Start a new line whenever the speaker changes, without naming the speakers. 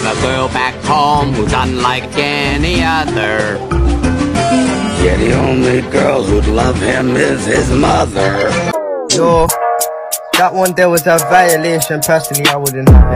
I've a girl back home who's unlike any other.
Yeah, the only girl who'd love him is his mother.
Yo, that one there was a violation. Personally, I wouldn't have.